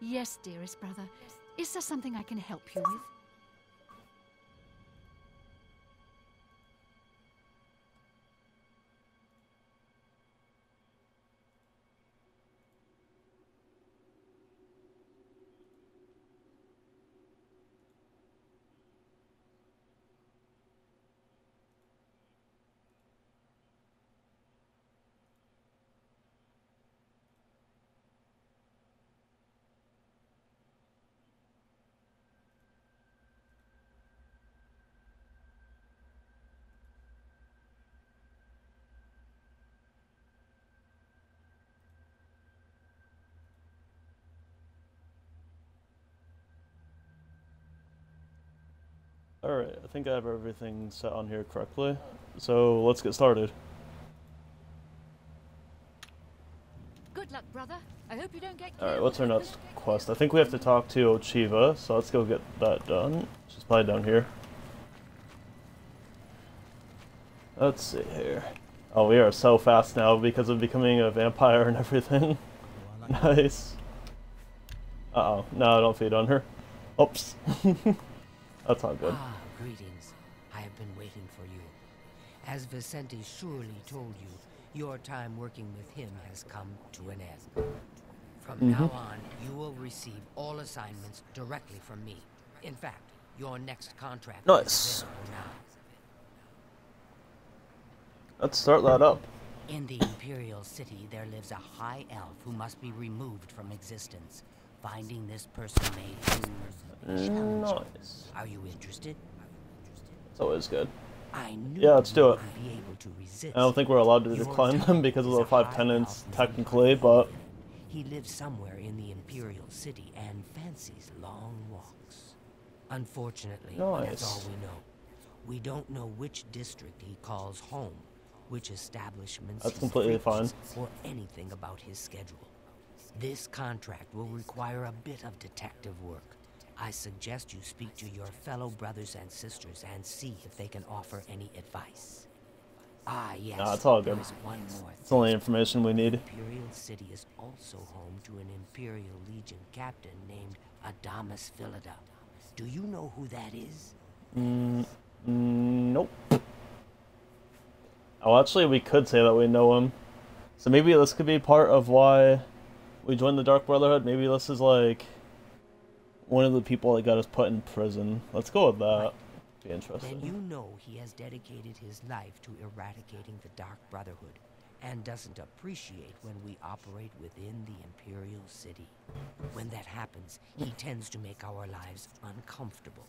Yes, dearest brother. Is there something I can help you with? Alright, I think I have everything set on here correctly. So let's get started. Good luck, brother. I hope you don't get Alright, what's our next quest? I think we have to talk to Ocheeva, so let's go get that done. She's probably down here. Let's see here. Oh, we are so fast now because of becoming a vampire and everything. Oh, nice. Uh-oh. No, don't feed on her. Oops. That's not good. Ah. Greetings. I have been waiting for you. As Vicente surely told you, your time working with him has come to an end. From Mhm. now on, you will receive all assignments directly from me. In fact, your next contract Nice. is now. Let's start that up. In the Imperial City, there lives a high elf who must be removed from existence. Finding this person may. Nice. Are you interested? It's always good. I knew Yeah, let's do it. be able to resist. I don't think we're allowed to decline them because of the five tenants, technically, but He lives somewhere in the Imperial City and fancies long walks. Unfortunately, that's all we know. We don't know which district he calls home, which establishments That's completely fine. or anything about his schedule. This contract will require a bit of detective work. I suggest you speak to your fellow brothers and sisters and see if they can offer any advice. Ah, yes. Nah, it's all good. is one more it's the only information we need. Imperial City is also home to an Imperial Legion captain named Adamus Phillida. Do you know who that is? Mm, nope. Oh, actually, we could say that we know him. So maybe this could be part of why we joined the Dark Brotherhood. Maybe this is like one of the people that got us put in prison. Let's go with that. Be interesting. Then you know he has dedicated his life to eradicating the Dark Brotherhood and doesn't appreciate when we operate within the Imperial City. When that happens, he tends to make our lives uncomfortable.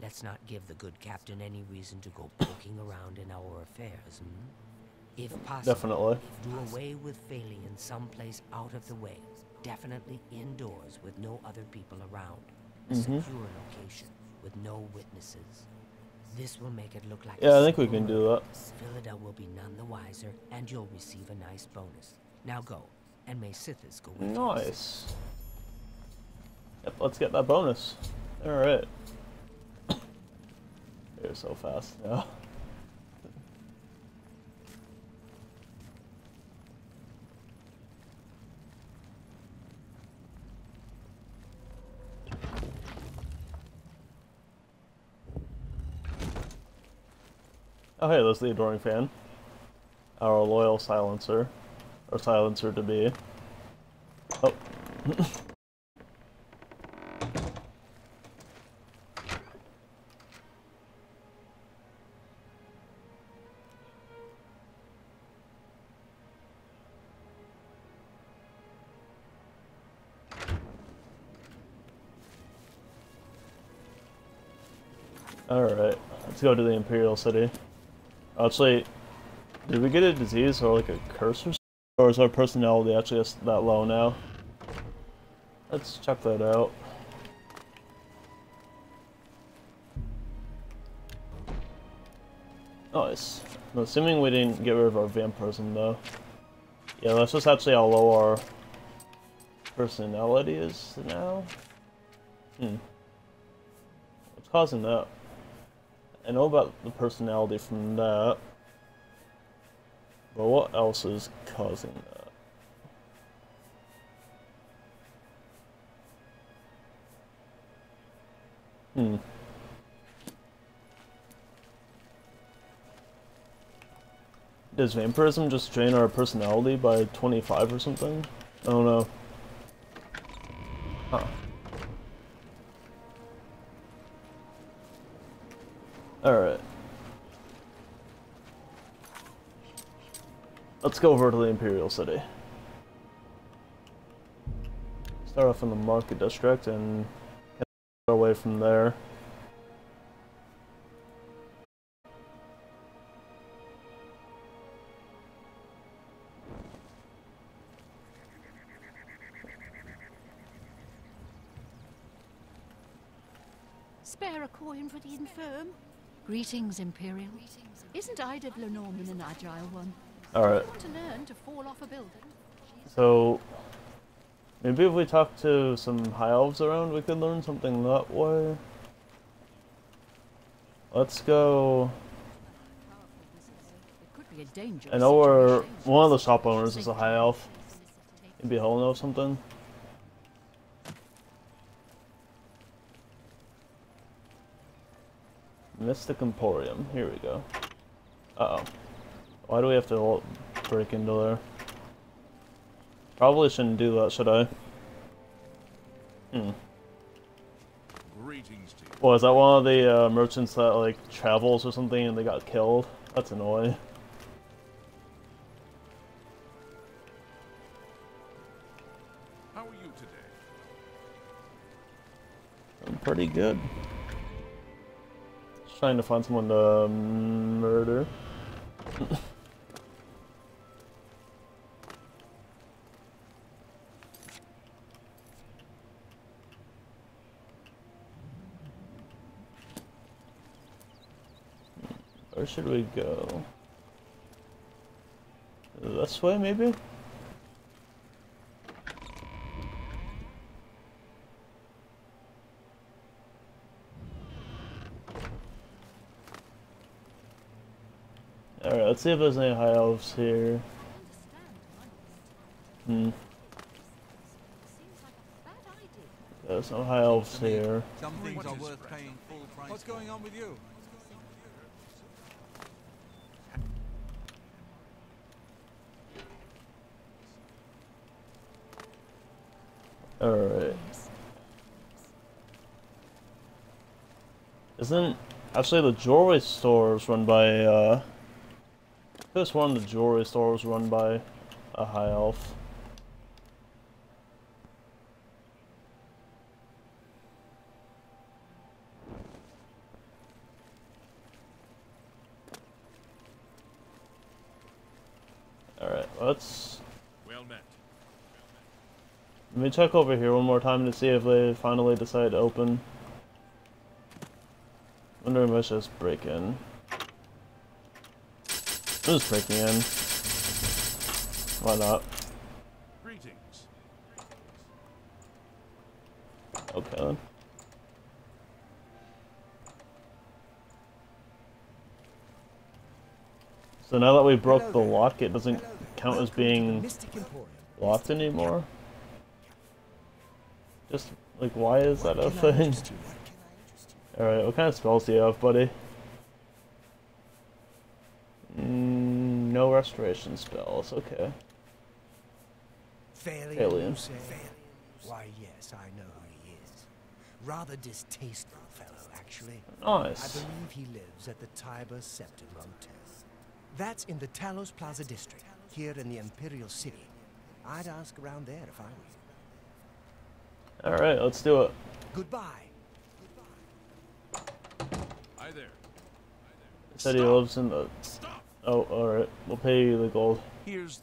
Let's not give the good captain any reason to go poking around in our affairs, hmm? If possible, Definitely. do away with Faelian in some place out of the way. Definitely indoors with no other people around. A Mhm. secure location with no witnesses. This will make it look like Yeah, a I think we can do that. Phillida will be none the wiser, and you'll receive a nice bonus. Now go, and may Sithis go with. Nice. Yep, let's get that bonus. Alright. You're so fast now. Oh hey, there's the adoring fan. Our loyal silencer. Or silencer to be. Oh. Alright, let's go to the Imperial City. Actually, did we get a disease or like a curse or? Or is our personality actually that low now? Let's check that out. Nice. I'm assuming we didn't get rid of our vampirism though. Yeah, that's just actually how low our personality is now. Hmm. What's causing that? I know about the personality from that. But what else is causing that? Hmm. Does vampirism just drain our personality by 25 or something? I don't know. Huh. Alright. Let's go over to the Imperial City. Start off in the Market District and get away from there. Spare a coin for the infirm. Greetings, Imperial. Isn't Ida of Lenormand an agile one? Alright, Want to learn to fall off a building? so maybe if we talk to some high elves around, we could learn something that way. Let's go. It could be a dangerous I know situation. one of the shop owners is a high elf. Maybe he'll know something. Mystic Emporium. Here we go. Uh oh. Why do we have to break into there? Probably shouldn't do that, should I? Hmm. Greetings to you. Well, is that one of the uh, merchants that like travels or something and they got killed? That's annoying. How are you today? I'm pretty good. Trying to find someone to um, murder. Where should we go? This way, maybe? Alright, let's see if there's any high elves here. Hmm. Seems like a bad idea. There's no high elves here. Some things are worth paying full price What's going on with you? Alright. Isn't actually the jewelry store is run by uh this one of the jewelry store was run by a high elf. Alright, let's Well met. let me check over here one more time to see if they finally decide to open. Wonder if I should just break in. I'm just breaking in. Why not? Greetings. Okay then. So now that we broke the lock, it doesn't count as being locked anymore? Just, like, why is that a What can I thing? interest you? What can I interest you? Alright, what kind of spells do you have, buddy? Mm, no restoration spells, okay. Faelian. Why, yes, I know who he is. Rather distasteful fellow, actually. I Nice. believe he lives at the Tiber Septim Hotel. That's in the Talos Plaza district, here in the Imperial City. I'd ask around there if I were you. Alright, let's do it. Goodbye. Hi there. Said he lives in the... Stop. Oh, alright. We'll pay you the gold. Here's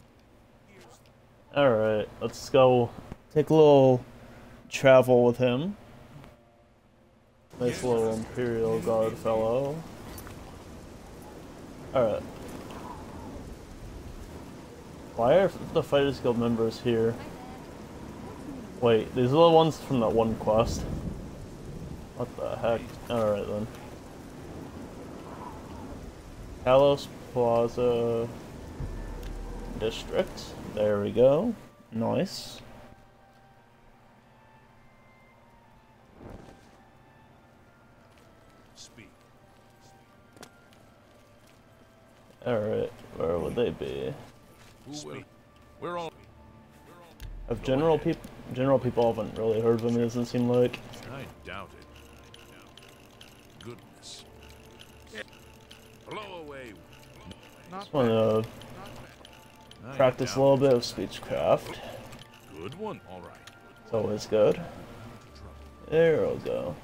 Alright, let's go take a little travel with him. Nice little Imperial Guard fellow. Alright. Why are the Fighters Guild members here? Wait, these are the ones from that one quest. What the heck? Alright then. Talos Plaza district. There we go. Nice. Speak. Alright, where would they be? Speak. We're all of general people general people haven't really heard of him, it doesn't seem like. I doubt it. Just wanna practice a little bit of speechcraft. Good one. All right. It's always good. There we go.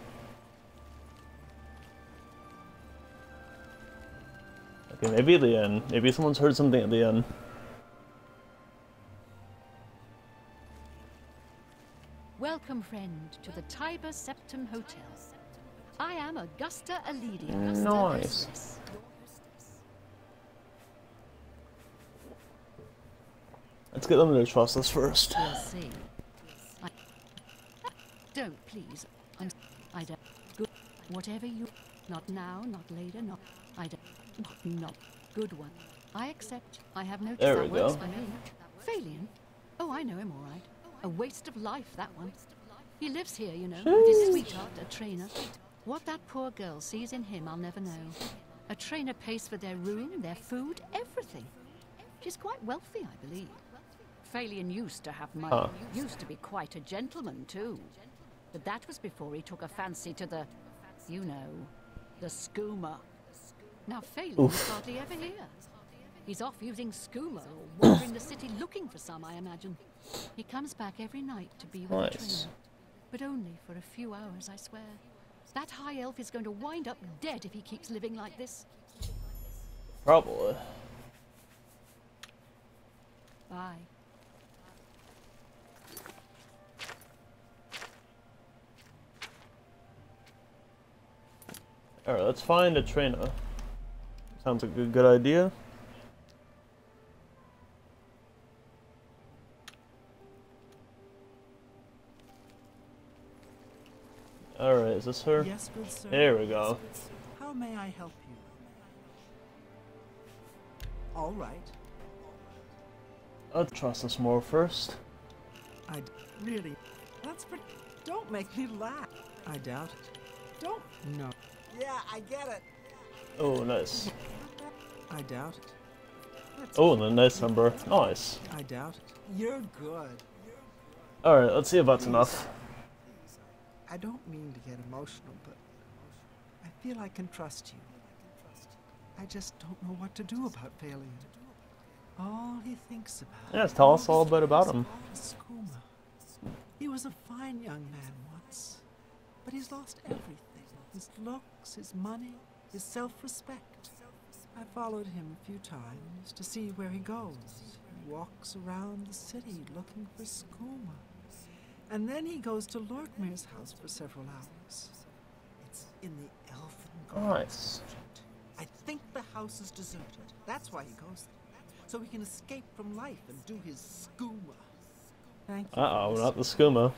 Okay, maybe at the end. Maybe someone's heard something at the end. Welcome, friend, to the Tiber Septim Hotel. I am Augusta Calidia. Nice. Let's get them to trust us first. I... Don't, please. I'm... I don't... Good. Whatever you... Not now, not later, not... I don't... Not... Not... Good one. I accept. I have no There we go. Faelian? Oh, I know him all right. A waste of life, that one. He lives here, you know, his sweetheart, a trainer. What that poor girl sees in him, I'll never know. A trainer pays for their room, their food, everything. She's quite wealthy, I believe. Faelian used to have money. Huh. Used to be quite a gentleman, too. But that was before he took a fancy to the, you know, the skooma. Now Faelian Oof. hardly ever here. He's off using skooma or wandering the city looking for some, I imagine. He comes back every night to be with the Nice. trainer. But only for a few hours, I swear. That high elf is going to wind up dead if he keeps living like this. Probably. Bye. Alright, let's find a trainer. Sounds like a good idea. Alright, is this her? Yes, good sir. There we go. How may I help you? All right. Let's trust us more first. I really. That's for. Don't make me laugh. I doubt it. Don't. No. Yeah, I get it. Oh, nice. I doubt it. That's Oh, and a nice number. Nice. I doubt it. You're good. Alright, let's see if that's enough. I don't mean to get emotional, but I feel I can trust you. I just don't know what to do about Faelian. All he thinks about. Yes, tell us all a bit about him. He was a fine young man once, but he's lost everything his looks, his money, his self respect. I followed him a few times to see where he goes. He walks around the city looking for Skooma. And then he goes to Lordmir's house for several hours. It's in the Elven Garden Nice. I think the house is deserted. That's why he goes there. So he can escape from life and do his skooma. Thank you. Uh oh, mister. not the skooma.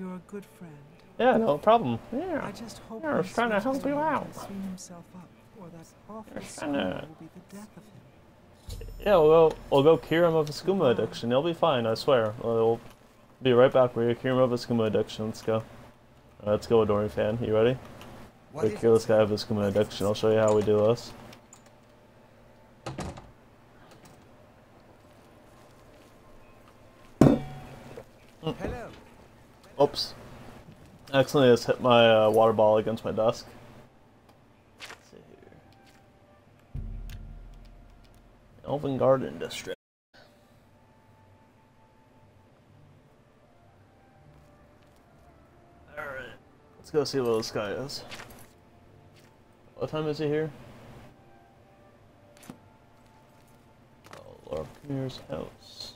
You're a good friend. Yeah, no problem. Yeah. I just hope Yeah, I was trying to help you out. himself up, or that awful was trying to- will be the death of him. Yeah, we'll go, we'll go cure him of his skooma addiction. He'll be fine, I swear. We'll be right back. We're gonna cure him of his skooma addiction. Let's go. Uh, let's go, Dory fan. You ready? We is cure this guy of his skooma addiction. I'll show you how we do this. Hello. Oops. Accidentally just hit my uh, water bottle against my desk. Let's see here. Elven Garden District. Alright. Let's go see what this guy is. What time is he here? Oh, Lord Premier's house.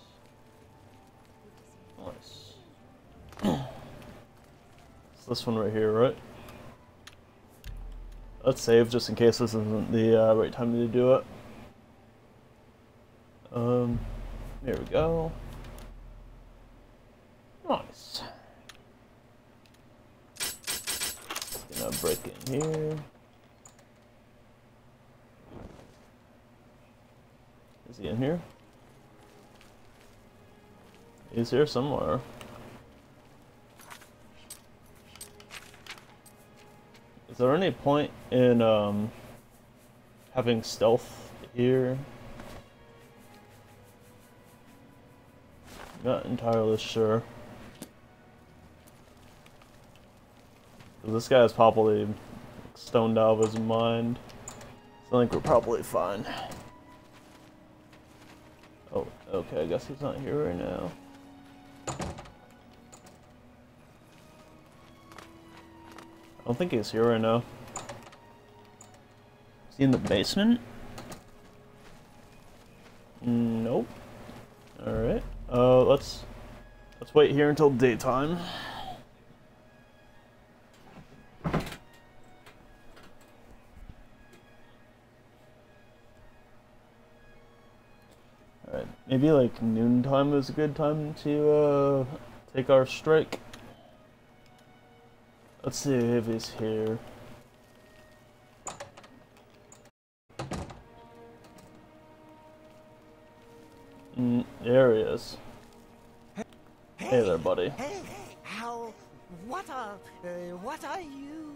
Nice. This one right here, right? Let's save just in case this isn't the uh, right time to do it. Um, here we go. Nice. Gonna break in here. Is he in here? He's here somewhere. Is there any point in um, having stealth here. Not entirely sure. This guy is probably stoned out of his mind. So I think we're probably fine. Oh, okay, I guess he's not here right now. I don't think he's here right now. Is he in the basement? Nope. Alright. Uh, let's... Let's wait here until daytime. Alright, maybe like noontime is a good time to uh, take our strike. Let's see if he's here. Mm, there he is. Hey there, buddy. Hey, how? What are? Uh, what are you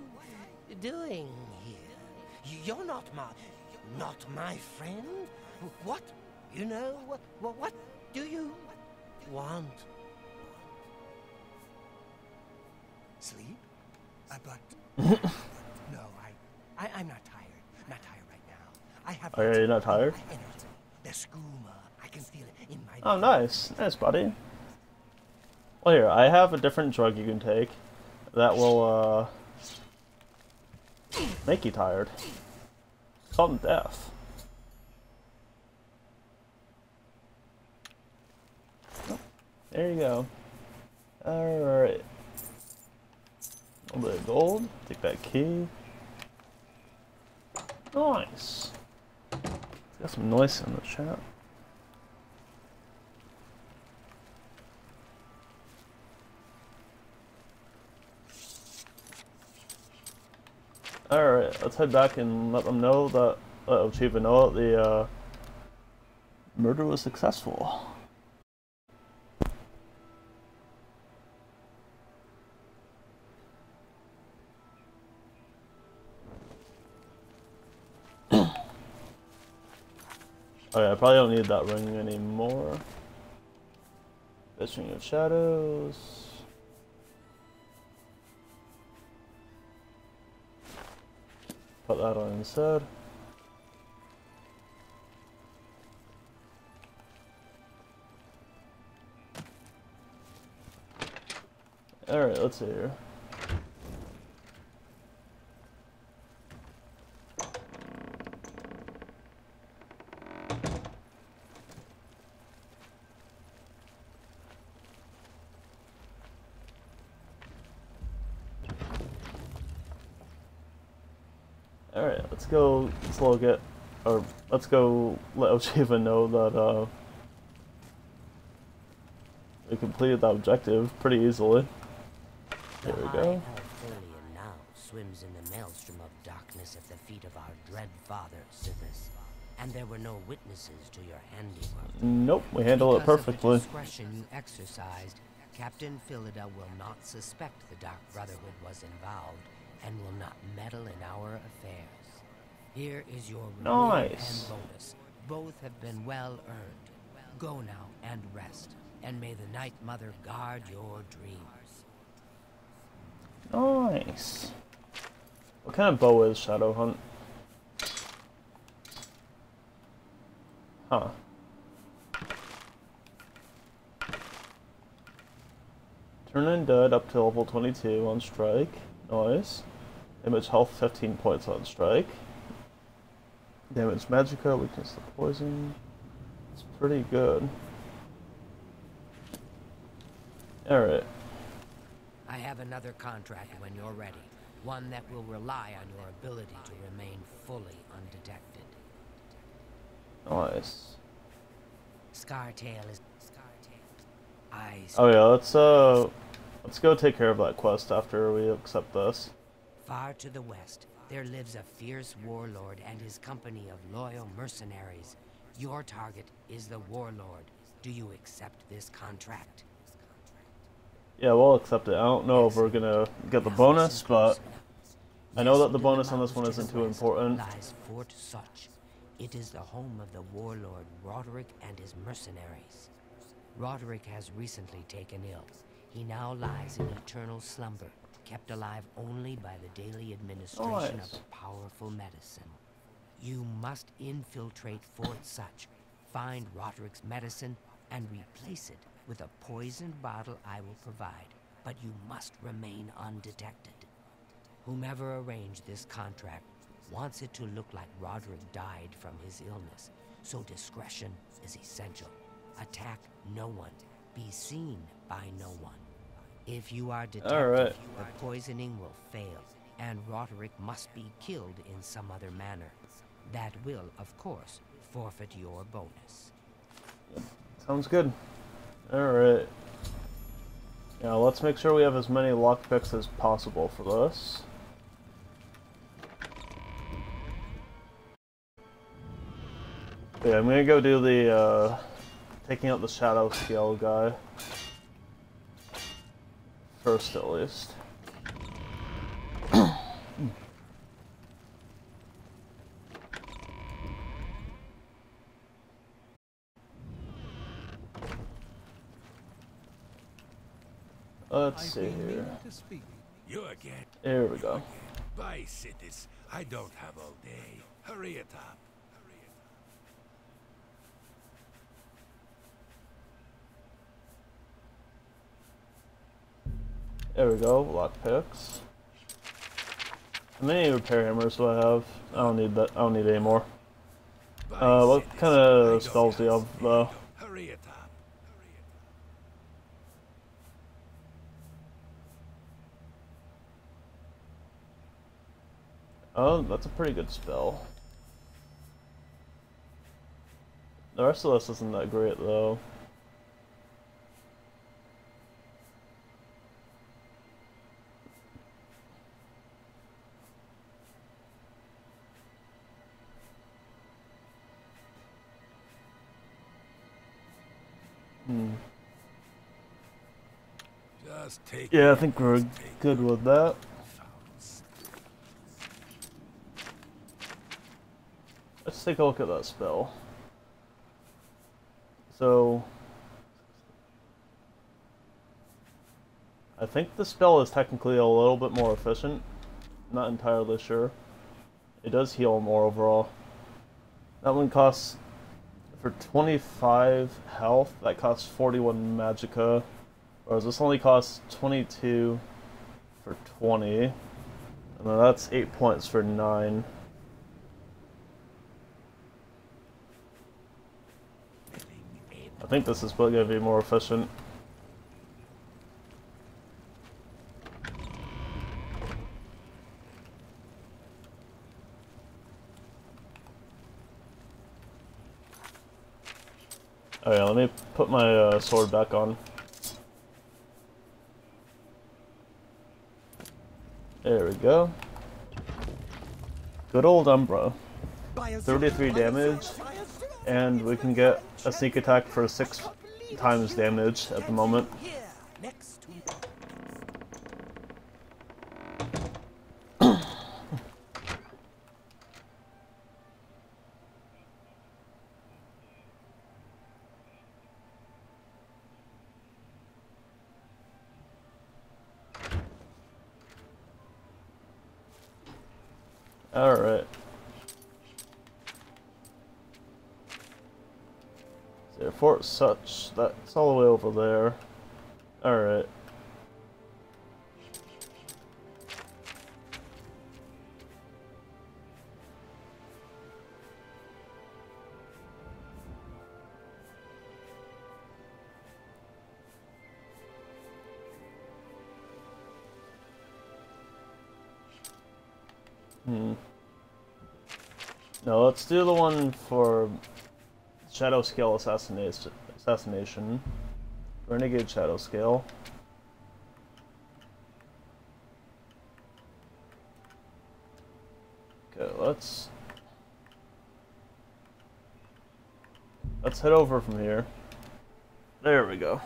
doing here? You're not my, not my friend. What? You know what? What, what do you want? Sleep? Uh, but... no, I, I... I'm not tired. Not tired right now. I have... Oh, yeah, you're not tired? The skooma. I can feel it in my... Oh, nice. Nice, buddy. Well, here, I have a different drug you can take that will, uh, make you tired. It's called death. There you go. Alright. A little bit of gold. Take that key. Nice. Got some noise in the chat. Alright, let's head back and let them know that, let Ocheeva know that the, uh, murder was successful. Oh yeah, I probably don't need that ring anymore. Fishing of Shadows. Put that on instead. Alright, let's see here. Alright, let's slow get or let's go let Ocheeva know that uh we completed that objective pretty easily. There we go. Now swims in the maelstrom of darkness at the feet of our dread father, Sithis. And there were no witnesses to your handiwork. Nope, we handle it Because of the perfectly. discretion you exercised, Captain Phillida will not suspect the Dark Brotherhood was involved and will not meddle in our affairs. Here is your Nice. and bonus. Both have been well earned. Go now and rest, and may the Night Mother guard your dreams. Nice. What kind of bow is Shadow Hunt? Huh. Turn undead up to level 22 on strike. Nice. Image health 15 points on strike. Damage magicka, weakness to poison. It's pretty good. Alright. I have another contract when you're ready. One that will rely on your ability to remain fully undetected. Nice. Scartail is. Scartail. I. Oh yeah, let's uh let's go take care of that quest after we accept this. Far to the west, there lives a fierce warlord and his company of loyal mercenaries. Your target is the warlord. Do you accept this contract? Yeah, we'll accept it. I don't know if we're gonna get the bonus, but I know that the bonus on this one isn't too important. Lies Fort Sutch. It is the home of the warlord Roderick and his mercenaries. Roderick has recently taken ill. He now lies in eternal slumber, kept alive only by the daily administration Nice. of a powerful medicine. You must infiltrate Fort Sutch, find Roderick's medicine, and replace it with a poisoned bottle I will provide. But you must remain undetected. Whomever arranged this contract wants it to look like Roderick died from his illness, so discretion is essential. Attack no one. Be seen by no one. If you are detected, Alright. the poisoning will fail, and Roderick must be killed in some other manner. That will, of course, forfeit your bonus. Sounds good. Alright. Now let's make sure we have as many lockpicks as possible for this. Yeah, I'm gonna go do the, uh, taking out the shadow scale guy. First, at least. Let's see here. You again? There we go. Bye, cities. I don't have all day. Hurry it up. There we go, lockpicks. How many repair hammers do I have? I don't need that. I don't need any more. Uh, what kind of spells do you have, though? Hurry it up. Oh, that's a pretty good spell. The rest of this isn't that great, though. Yeah, I think we're good with that. Let's take a look at that spell. So, I think the spell is technically a little bit more efficient. Not entirely sure. It does heal more overall. That one costs for 25 health. That costs 41 magicka, this only costs 22 for 20, and then that's 8 points for 9. I think this is probably going to be more efficient. Yeah, let me put my uh, sword back on. There we go. Good old Umbra. 33 damage, and we can get a sneak attack for 6 times damage at the moment. Here, next to Alright. So Fort Sutch, that's all the way over there. Alright. Hmm. No, let's do the one for Shadow Scale assassination. Assassination. Renegade Shadow Scale. Okay, let's let's head over from here. There we go.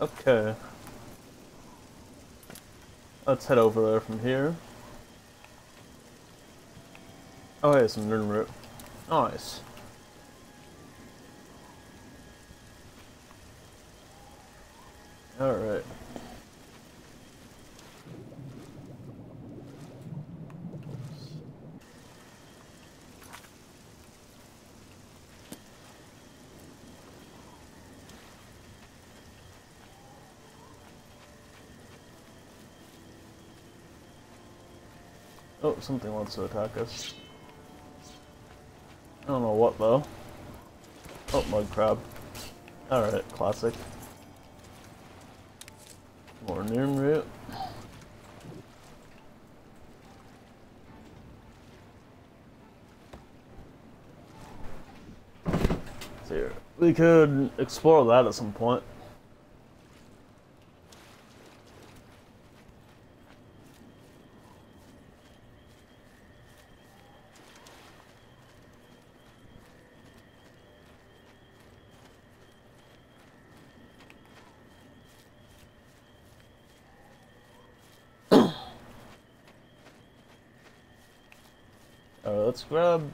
Okay. Let's head over there from here. Oh, hey, some Nirnroot. Nice. Alright. Something wants to attack us. I don't know what though. Oh, mud crab. Alright, classic. More Nirnroot. Here. We could explore that at some point. Grab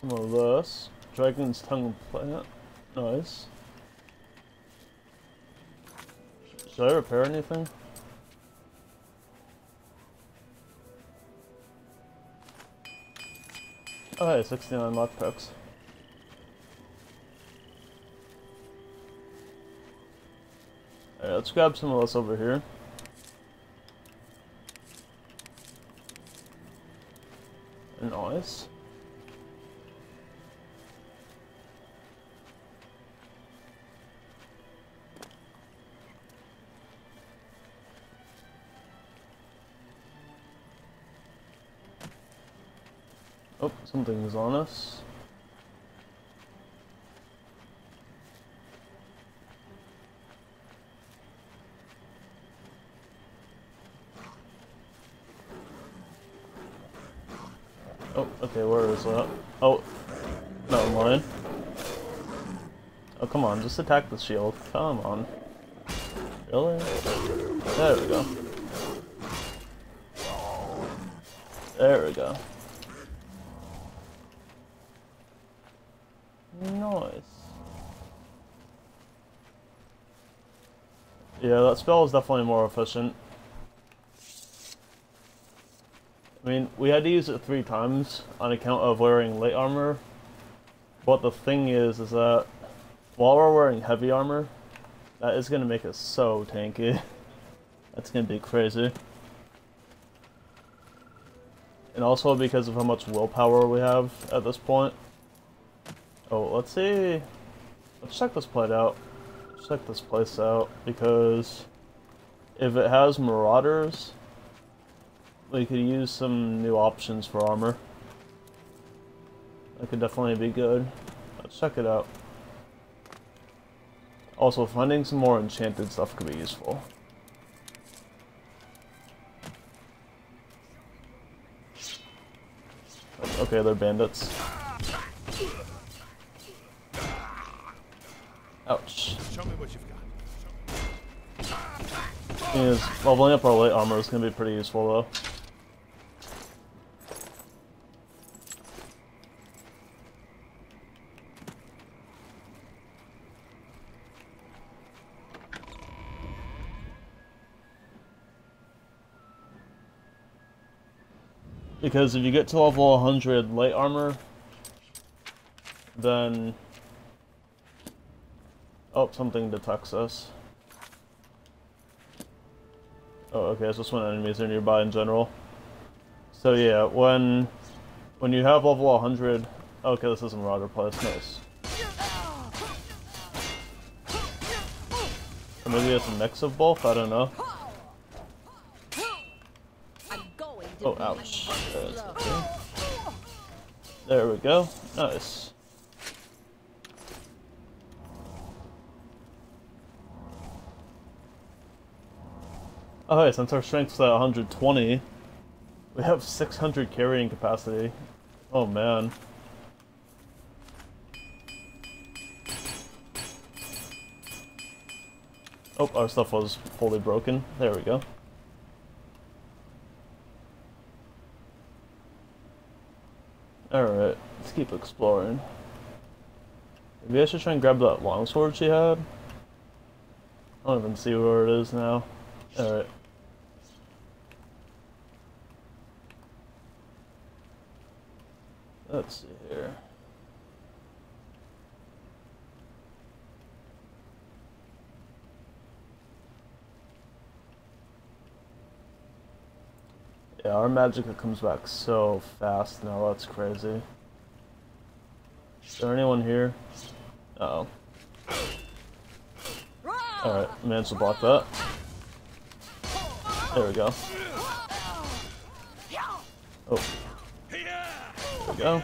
some of this. Dragon's tongue plant. Nice. Should I repair anything? Oh hey, 69 lockpicks. Alright, let's grab some of this over here. Nice. Oh, something's on us. Oh, okay, where is that? Oh, never mind. Oh, come on, just attack the shield. Come on. Really? There we go. There we go. Nice. Yeah, that spell is definitely more efficient. I mean, we had to use it three times on account of wearing light armor. But the thing is, is that while we're wearing heavy armor, that is going to make us so tanky. That's going to be crazy. And also because of how much willpower we have at this point. Oh, let's see. Let's check this place out. Check this place out because if it has marauders, we could use some new options for armor. That could definitely be good. Let's check it out. Also, finding some more enchanted stuff could be useful. Okay, they're bandits. Ouch. Show me what you've got. Is leveling up our light armor is going to be pretty useful though. Because if you get to level 100 light armor, then... Oh, something detects us. Oh, okay, it's just when enemies are nearby in general. So yeah, when when you have level 100... Okay, this is a Marauder place, nice. Or maybe it's a mix of both, I don't know. Oh, ouch. There we go. Nice. Alright, since our strength's at 120, we have 600 carrying capacity. Oh man. Oh, our stuff was fully broken. There we go. Alright, let's keep exploring. Maybe I should try and grab that longsword she had? I don't even see where it is now. Alright. Let's see here. Yeah, our magicka comes back so fast now, that's crazy. Is there anyone here? Uh oh. Alright, managed to block that. There we go. Oh. There we go.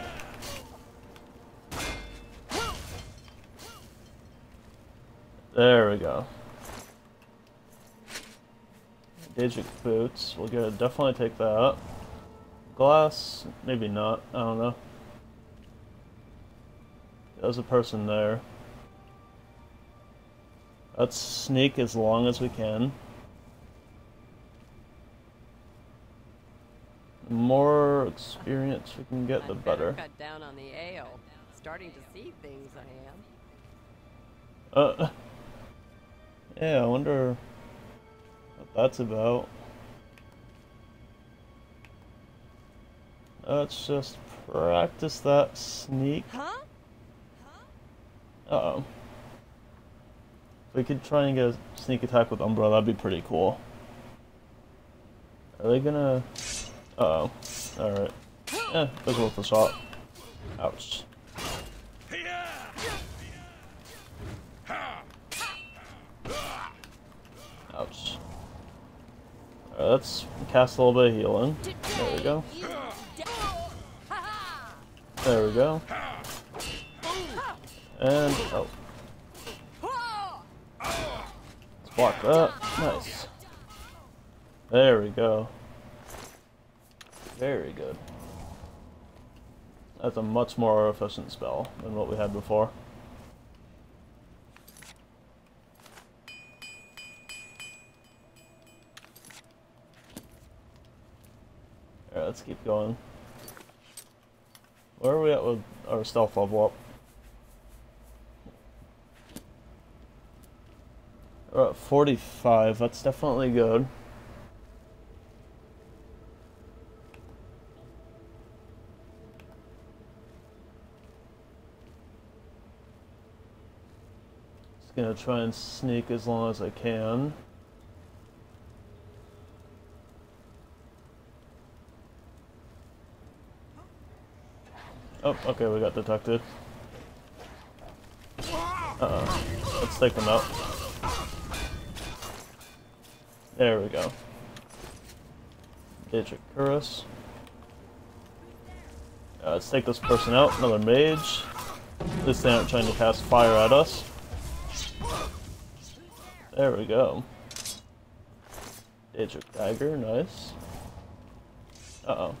There we go. Daedric boots. We'll get definitely take that. Glass, maybe not. I don't know. There's a person there. Let's sneak as long as we can. The more experience we can get, the better better. Cut down on the ale. Starting to see things, I am. Uh, yeah, I wonder what that's about. Let's just practice that sneak. Huh? Uh oh. If we could try and get a sneak attack with Umbra, that'd be pretty cool. Are they gonna... Uh oh. Alright. Eh, was worth a shot. Ouch. Alright, let's cast a little bit of healing. There we go. There we go. And, oh. Let's block that. Nice. There we go. Very good. That's a much more efficient spell than what we had before. Keep going. Where are we at with our stealth level up? We're at 45, that's definitely good. Just gonna try and sneak as long as I can. Oh, okay, we got detected. Uh-oh. Let's take them out. There we go. Cuirass. Uh, let's take this person out. Another mage. At least they aren't trying to cast fire at us. There we go. Daedric Dagger, nice. Uh-oh.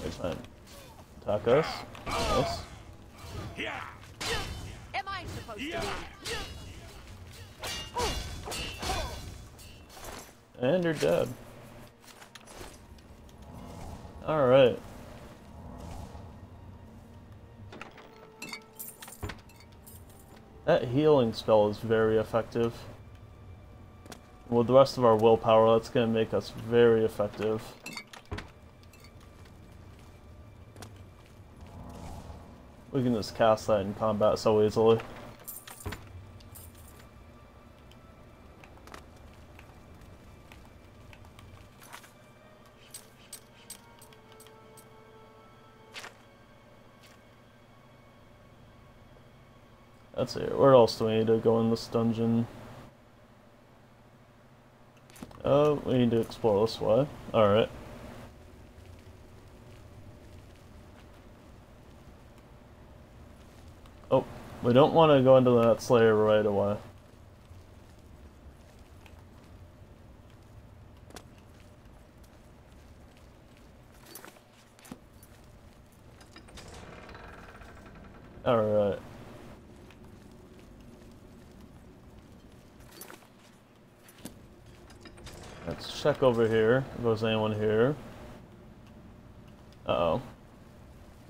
They're trying to attack us. Nice. Am I supposed to be? And you're dead. Alright. That healing spell is very effective. With the rest of our willpower, that's going to make us very effective. We can just cast that in combat so easily. Let's see, where else do we need to go in this dungeon? Oh, we need to explore this way. Alright. We don't want to go into that Slayer right away. Alright. Let's check over here. Goes anyone here? Uh-oh.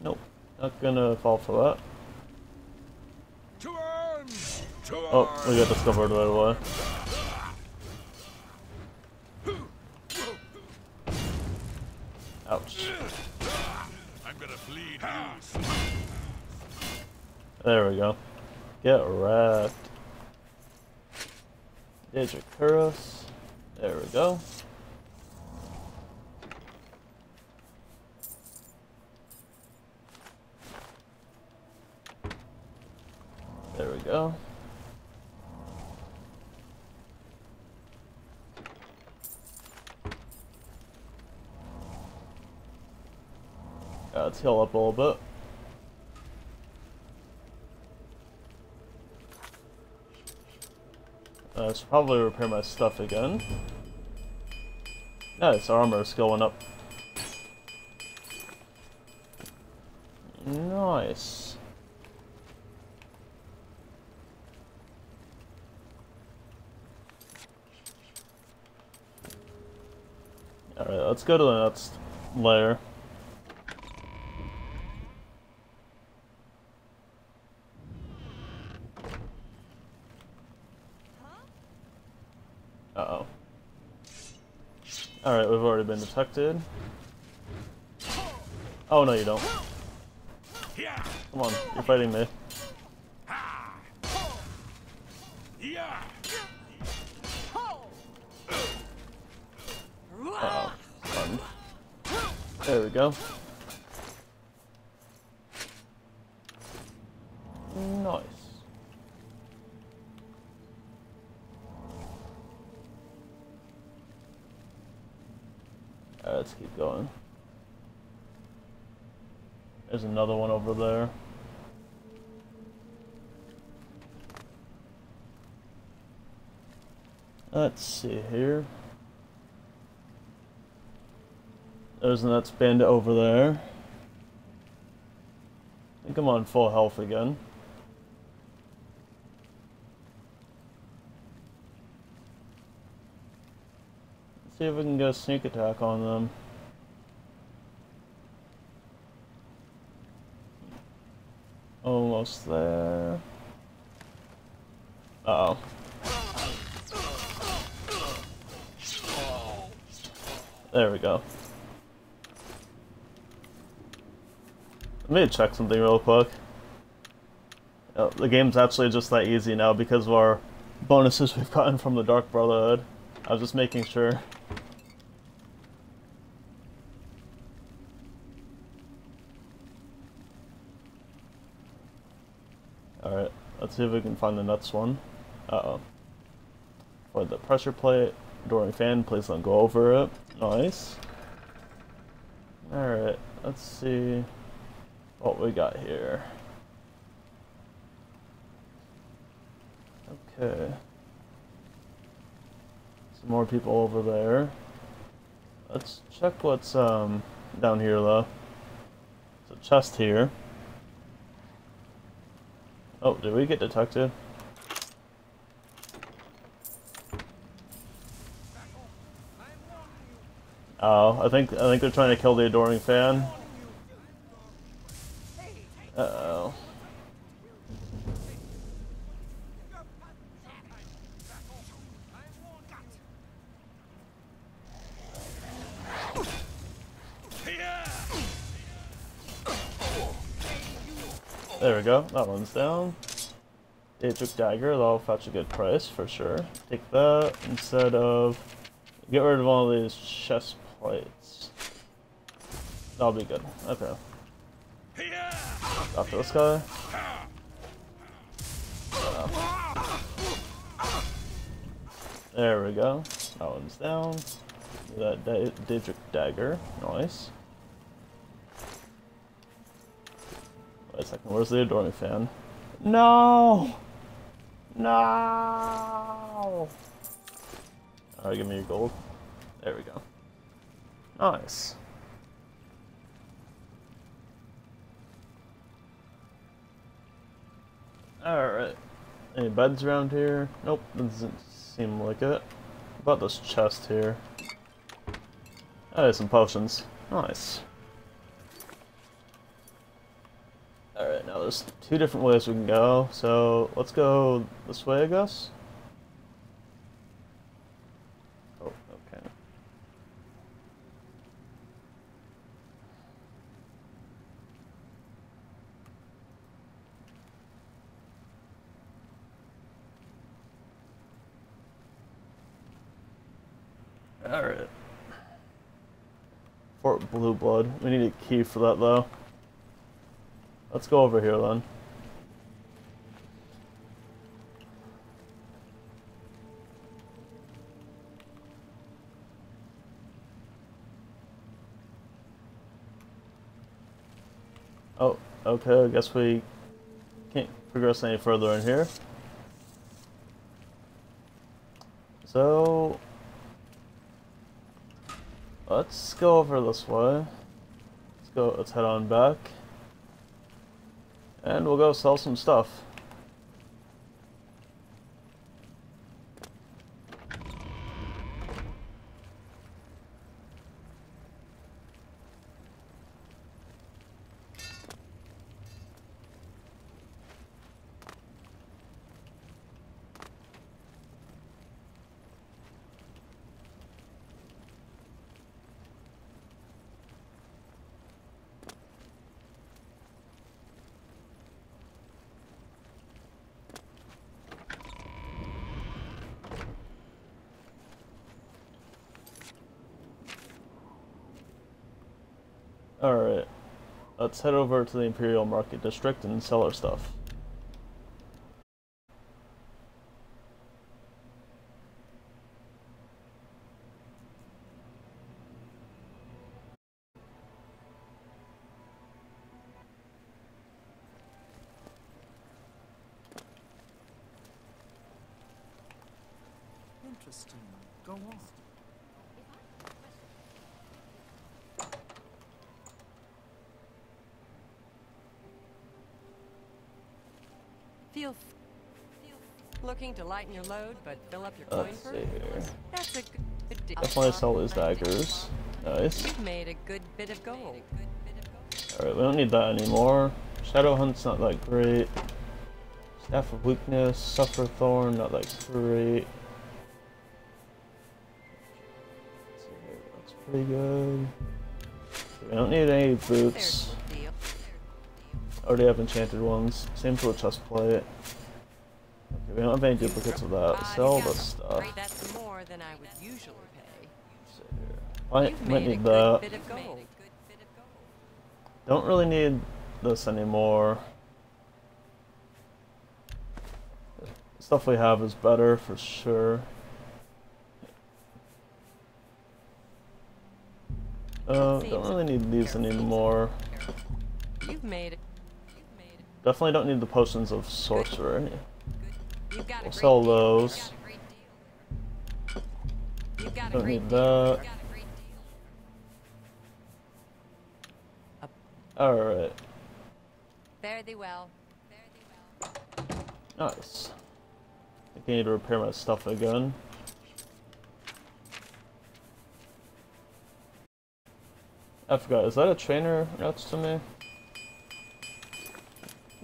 Nope. Not gonna fall for that. Oh, we got discovered right away. Ouch. There we go. Get wrecked. Daedric Cuirass. There we go. There we go. Let's up a little bit. Uh, I should probably repair my stuff again. Nice, armor is going up. Nice. Alright, let's go to the next layer. Uh-oh. Alright, we've already been detected. Oh, no you don't. Come on, you're fighting me. Uh-oh. Fun. There we go. Another one over there. Let's see here. Oh, There's an that's bandit over there. I think I'm on full health again. See if we can get a sneak attack on them. Almost there. Uh oh. There we go. Let me check something real quick. Uh, the game's actually just that easy now because of our bonuses we've gotten from the Dark Brotherhood. I was just making sure. Alright, let's see if we can find the next one. Uh-oh. For the pressure plate, Doring fan, please don't go over it. Nice. Alright, let's see what we got here. Okay. Some more people over there. Let's check what's um down here though. There's a chest here. Oh, did we get detected? Oh, I think I think they're trying to kill the adoring fan. Uh There we go, that one's down. Daedric Dagger, that'll fetch a good price for sure. Take that instead of... Get rid of all these chest plates. That'll be good. Okay. After this guy. There we go. That one's down. That da Daedric Dagger. Nice. Wait a second, where's the Adoring Fan? No! No! Alright, give me your gold. There we go. Nice. Alright. Any beds around here? Nope, doesn't seem like it. What about this chest here? Oh, some potions. Nice. There's two different ways we can go, so let's go this way, I guess? Oh, okay. Alright. Fort Blueblood. We need a key for that though. Let's go over here then. Oh, okay, I guess we can't progress any further in here. So, let's go over this way. Let's go, let's head on back. And we'll go sell some stuff. Alright. Let's head over to the Imperial Market District and sell our stuff. Interesting. Go on. Feel looking to lighten your load, but fill up your coin Let's see purse. here. That's a good deal. Definitely sell those daggers. Nice. You've made a good bit of gold. Alright, we don't need that anymore. Shadow Hunt's not that great. Staff of Weakness, Suffer Thorn, not that great. Let's see here, That's pretty good. We don't need any boots. Already have enchanted ones. Same for the chest plate. We don't have any duplicates of that. Sell this stuff. That's more than I would usually pay. Let's. Might, You've might made a need that. bit of gold. Don't really need this anymore. Stuff we have is better for sure. Uh, don't really need these anymore. You've made it. Definitely don't need the potions of sorcerer. You've got a We'll sell those. You've got a Don't need that. Alright, Fare thee well. nice. I think I need to repair my stuff again. I forgot, is that a trainer next to me?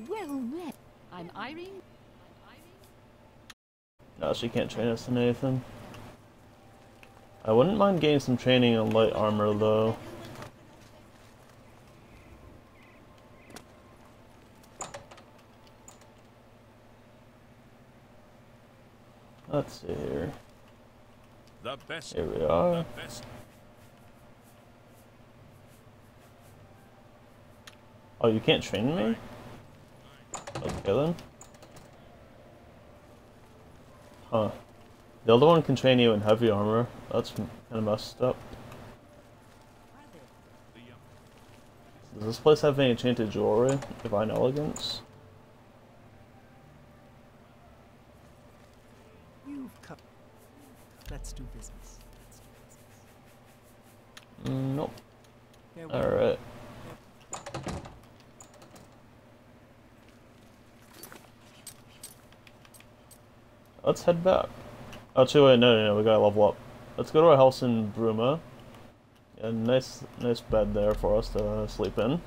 Well, met. I'm Irene. No, she can't train us in anything. I wouldn't mind getting some training in light armor though. Let's see here. The best. Here we are. The best. Oh, you can't train me? Okay then. Huh. The other one can train you in heavy armor. That's kind of messed up. Does this place have any enchanted jewelry? Divine Elegance? You've come. Let's do business. Mm, nope. Alright. Let's head back. Actually, wait, no, no, no, we gotta level up. Let's go to our house in Bruma. A nice, nice bed there for us to sleep in.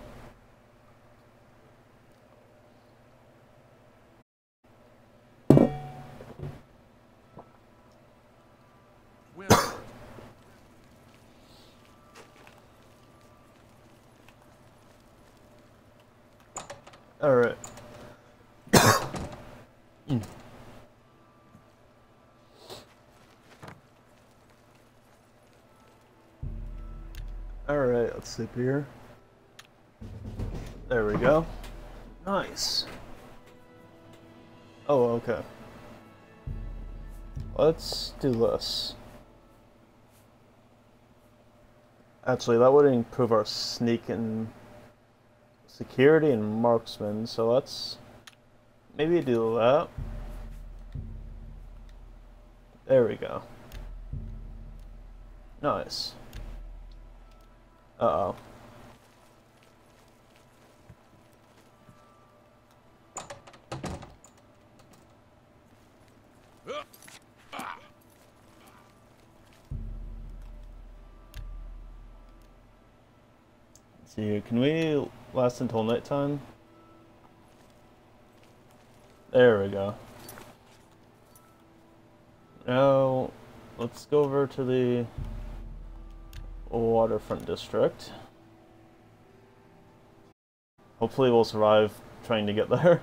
Here. There we go. Nice. Oh, okay. Let's do this. Actually, that would improve our sneak and security and marksman, so let's maybe do that. There we go. Nice. Uh-oh. See can we last until nighttime? There we go. Now, let's go over to the waterfront district. Hopefully we'll survive trying to get there.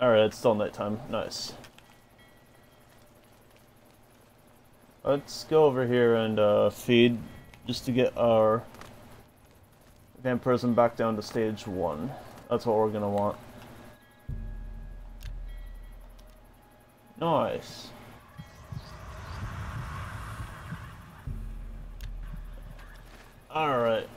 Alright, it's still nighttime. Nice. Let's go over here and uh, feed just to get our vampirism back down to stage 1. That's what we're gonna want. Nice. Alright.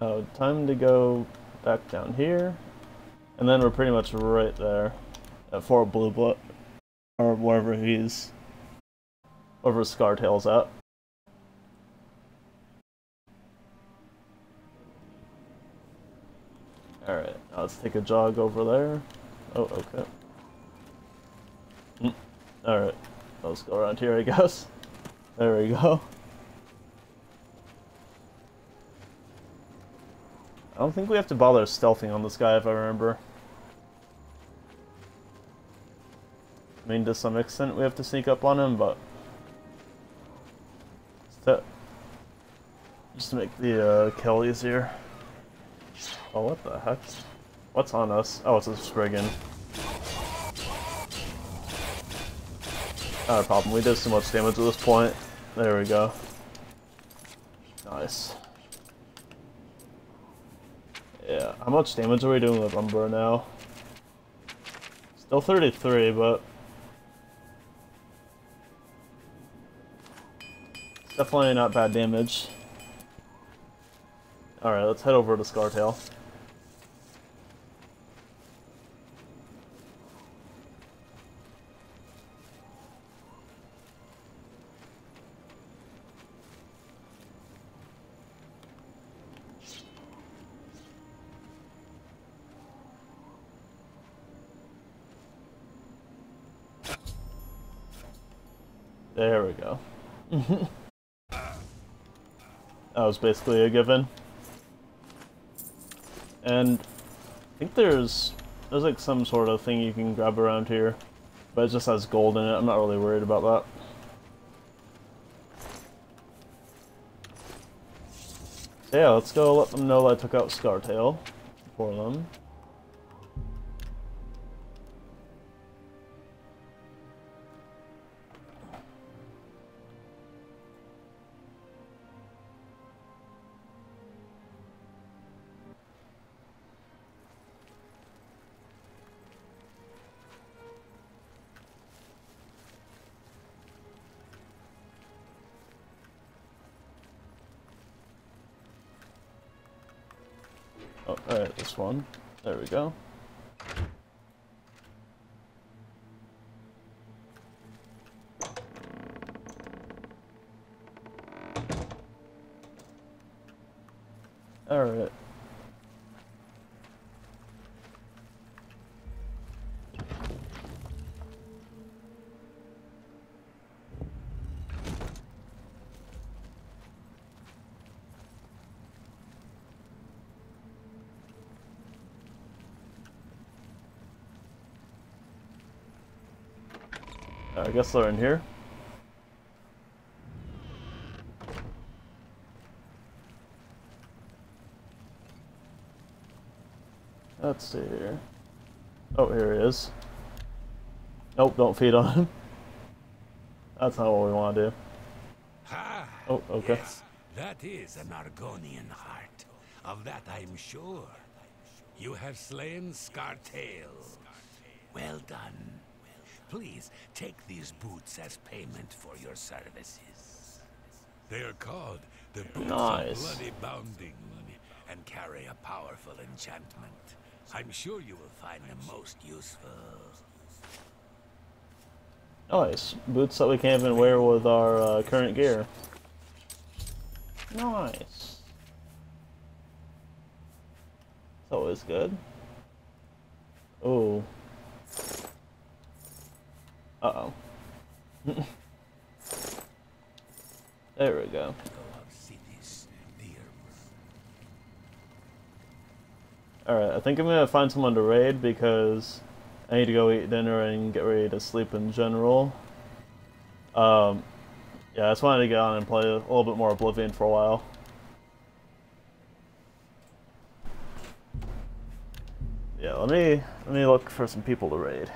Oh, time to go back down here. And then we're pretty much right there at Fort Blueblood, or wherever he's, wherever Scartail's at. Alright, let's take a jog over there. Oh, okay. Mm. Alright, let's go around here, I guess. There we go. I don't think we have to bother stealthing on this guy, if I remember. I mean, to some extent we have to sneak up on him, but... Just to make the uh, kill easier. Oh, what the heck? What's on us? Oh, it's a Spriggan. Not a problem. We did so much damage at this point. There we go. Nice. Yeah, how much damage are we doing with Umbra now? Still 33, but... Definitely not bad damage. Alright, let's head over to Scartail. Was basically a given. And I think there's there's like some sort of thing you can grab around here, but it just has gold in it. I'm not really worried about that. So yeah, let's go let them know I took out Scartail for them. This one. There we go. Alright. I guess they're in here. Let's see here. Oh, here he is. Nope, don't feed on him. That's not what we want to do. Ha! Oh, okay. Yes, that is an Argonian heart. Of that I'm sure. You have slain Scartail. Well done. Please take these boots as payment for your services. They are called the Boots Nice. of Bloody Bounding and carry a powerful enchantment. I'm sure you will find them most useful. Nice. Boots that we can't even wear with our uh, current gear. Nice. It's always good. Oh. Uh-oh. there we go. Alright, I think I'm gonna find someone to raid because I need to go eat dinner and get ready to sleep in general. Um, yeah, I just wanted to get on and play a little bit more Oblivion for a while. Yeah, let me let me look for some people to raid.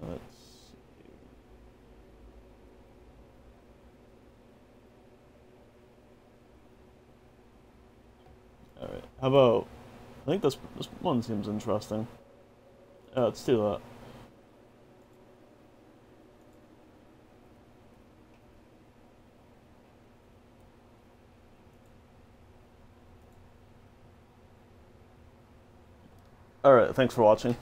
Let's see. Alright, how about... I think this, this one seems interesting. Yeah, let's do that. Alright, thanks for watching.